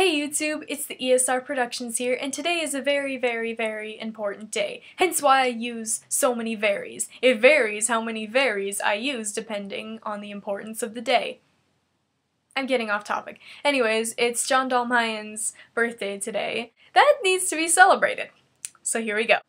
Hey YouTube, it's the ESR Productions here, and today is a very, very, very important day. Hence why I use so many varies. It varies how many varies I use depending on the importance of the day. I'm getting off topic. Anyways, it's John Dolmayan's birthday today. That needs to be celebrated. So here we go.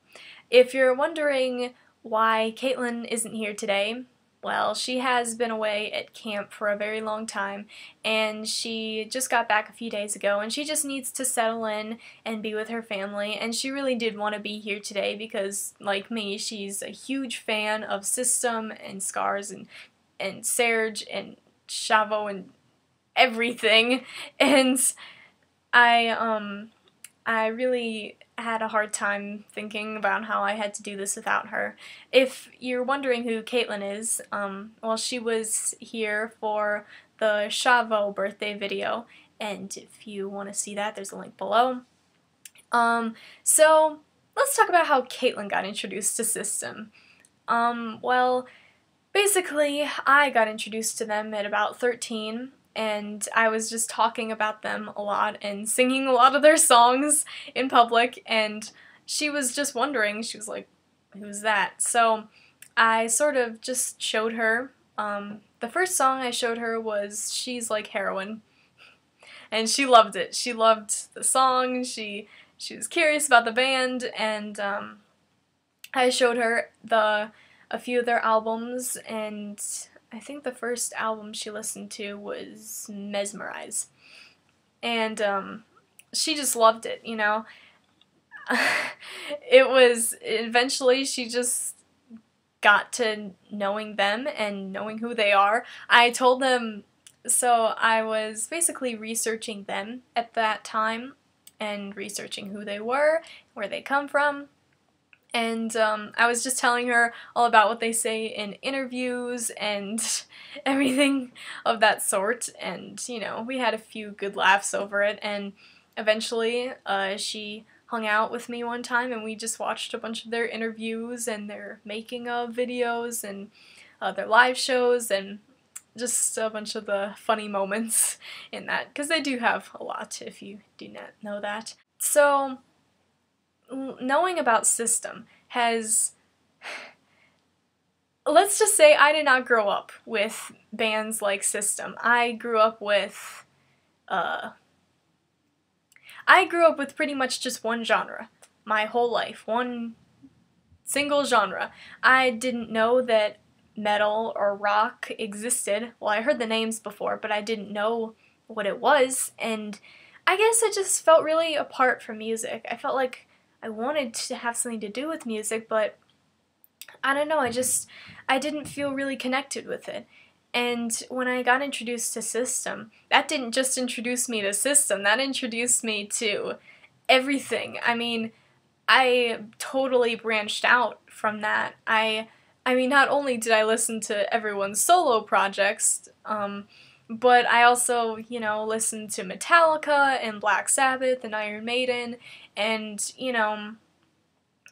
If you're wondering why Kaitlyne isn't here today, well, she has been away at camp for a very long time, and she just got back a few days ago, and she just needs to settle in and be with her family, and she really did want to be here today because, like me, she's a huge fan of System and Scars and, and Serj and Shavo and everything, and I, um, I really had a hard time thinking about how I had to do this without her. If you're wondering who Kaitlyne is, um, well, she was here for the Shavo birthday video, and if you want to see that, there's a link below. Um, so, let's talk about how Kaitlyne got introduced to System. Um, well, basically, I got introduced to them at about 13, and I was just talking about them a lot and singing a lot of their songs in public and she was just wondering, she was like, who's that? So I sort of just showed her, um, the first song I showed her was She's Like Heroin and she loved it. She loved the song, she, she was curious about the band and um, I showed her the a few of their albums and I think the first album she listened to was Mesmerize. And um, she just loved it, you know. it was eventually she just got to knowing them and knowing who they are. I told them so I was basically researching them at that time and researching who they were, where they come from, and um, I was just telling her all about what they say in interviews and everything of that sort, and you know, we had a few good laughs over it, and eventually uh, she hung out with me one time and we just watched a bunch of their interviews and their making of videos and uh, their live shows and just a bunch of the funny moments in that. Because they do have a lot if you do not know that. So knowing about system has let's just say I did not grow up with bands like System. I grew up with uh I grew up with pretty much just one genre my whole life, one single genre. I didn't know that metal or rock existed. Well, I heard the names before, but I didn't know what it was and I guess I just felt really apart from music. I felt like I wanted to have something to do with music, but I don't know, I just, I didn't feel really connected with it. And when I got introduced to System, that didn't just introduce me to System, that introduced me to everything. I mean, I totally branched out from that. I I mean, not only did I listen to everyone's solo projects, um, but I also, you know, listened to Metallica and Black Sabbath and Iron Maiden and, you know,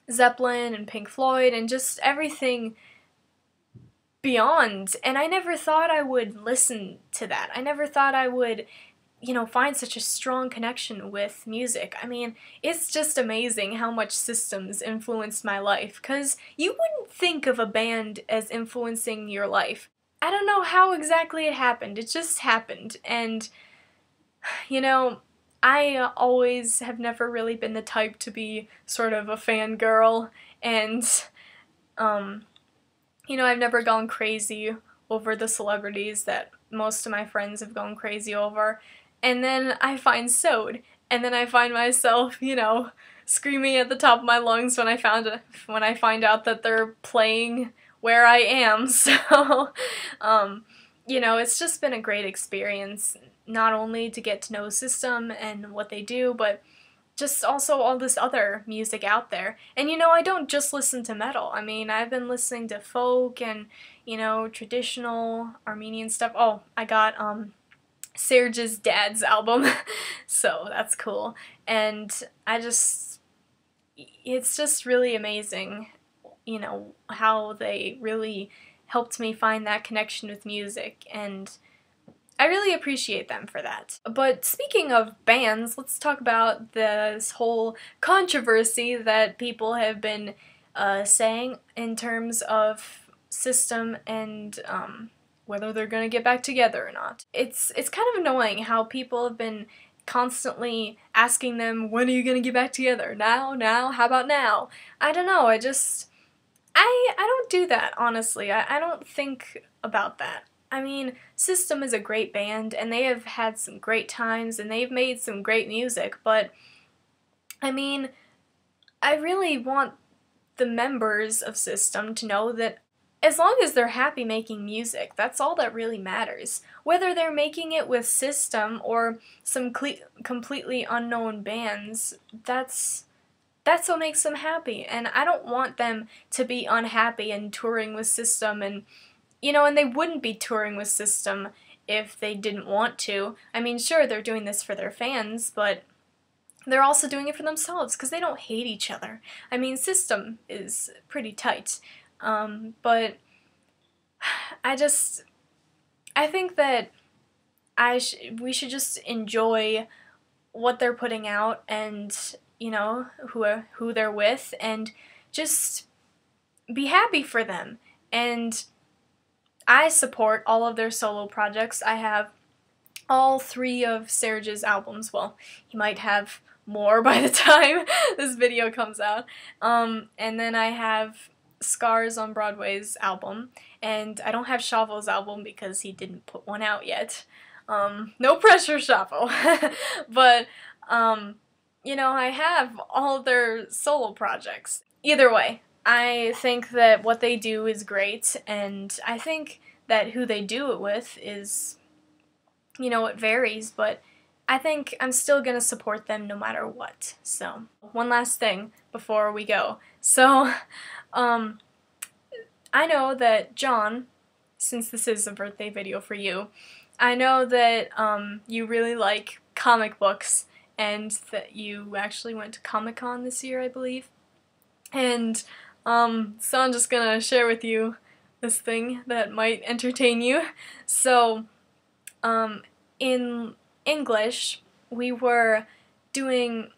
Zeppelin and Pink Floyd and just everything beyond. And I never thought I would listen to that. I never thought I would, you know, find such a strong connection with music. I mean, it's just amazing how much systems influenced my life because you wouldn't think of a band as influencing your life. I don't know how exactly it happened. It just happened. And, you know, I uh, always have never really been the type to be sort of a fangirl. And, um, you know, I've never gone crazy over the celebrities that most of my friends have gone crazy over. And then I find SOAD. And then I find myself, you know, screaming at the top of my lungs when I found when I find out that they're playing where I am. So, um, you know, it's just been a great experience, not only to get to know System and what they do, but just also all this other music out there. And you know, I don't just listen to metal. I mean, I've been listening to folk and, you know, traditional Armenian stuff. Oh, I got um Serj's dad's album. so, that's cool. And I just it's just really amazing you know, how they really helped me find that connection with music. And I really appreciate them for that. But speaking of bands, let's talk about this whole controversy that people have been uh, saying in terms of system and um, whether they're going to get back together or not. It's it's kind of annoying how people have been constantly asking them, when are you going to get back together? Now? Now? How about now? I don't know, I just, I, I don't do that, honestly. I, I don't think about that. I mean, System is a great band, and they have had some great times, and they've made some great music, but, I mean, I really want the members of System to know that as long as they're happy making music, that's all that really matters. Whether they're making it with System or some completely unknown bands, that's that's what makes them happy. And I don't want them to be unhappy and touring with System and you know, and they wouldn't be touring with System if they didn't want to. I mean, sure, they're doing this for their fans, but they're also doing it for themselves because they don't hate each other. I mean, System is pretty tight. Um, but I just, I think that I sh- we should just enjoy what they're putting out and you know who who they're with and just be happy for them and I support all of their solo projects. I have all three of Serj's albums. Well, he might have more by the time this video comes out. Um, and then I have Scars on Broadway's album, and I don't have Shavo's album because he didn't put one out yet. Um, no pressure, Shavo. but, um, you know, I have all their solo projects. Either way, I think that what they do is great, and I think that who they do it with is, you know, it varies, but I think I'm still gonna support them no matter what. So, one last thing before we go. So, um, I know that John, since this is a birthday video for you, I know that um, you really like comic books and that you actually went to Comic Con this year, I believe. And um, so I'm just gonna share with you this thing that might entertain you. So, um, in English, we were doing,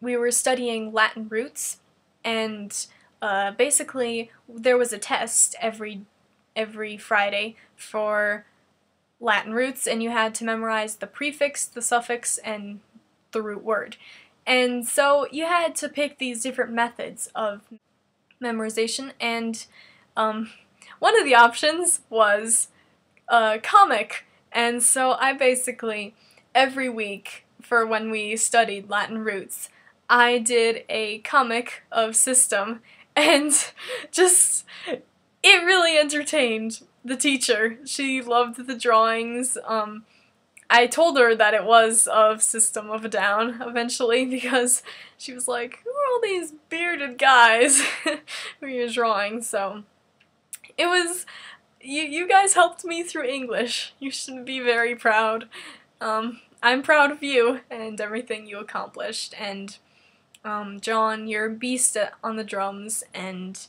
we were studying Latin roots, and uh, basically there was a test every every Friday for Latin roots, and you had to memorize the prefix, the suffix, and the root word. And so you had to pick these different methods of memorization, and um, one of the options was a comic. And so I basically every week for when we studied Latin roots, I did a comic of System and just it really entertained the teacher. She loved the drawings. Um, I told her that it was of System of a Down eventually because she was like, who are all these bearded guys who you're drawing? So it was, you, you guys helped me through English. You should be very proud. Um, I'm proud of you and everything you accomplished. And um, John, you're a beast on the drums, and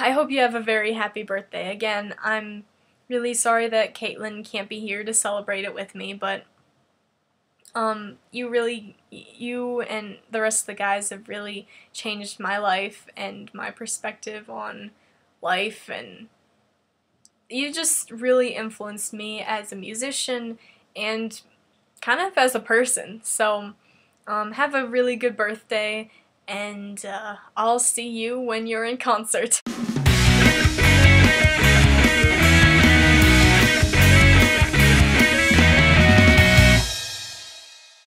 I hope you have a very happy birthday. Again, I'm really sorry that Kaitlyne can't be here to celebrate it with me, but um, you really, you and the rest of the guys have really changed my life and my perspective on life, and you just really influenced me as a musician and kind of as a person. So um, have a really good birthday, and uh, I'll see you when you're in concert.